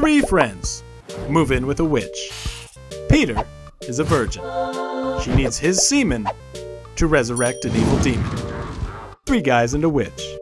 Three friends move in with a witch. Peter is a virgin. She needs his semen to resurrect an evil demon. Three guys and a witch.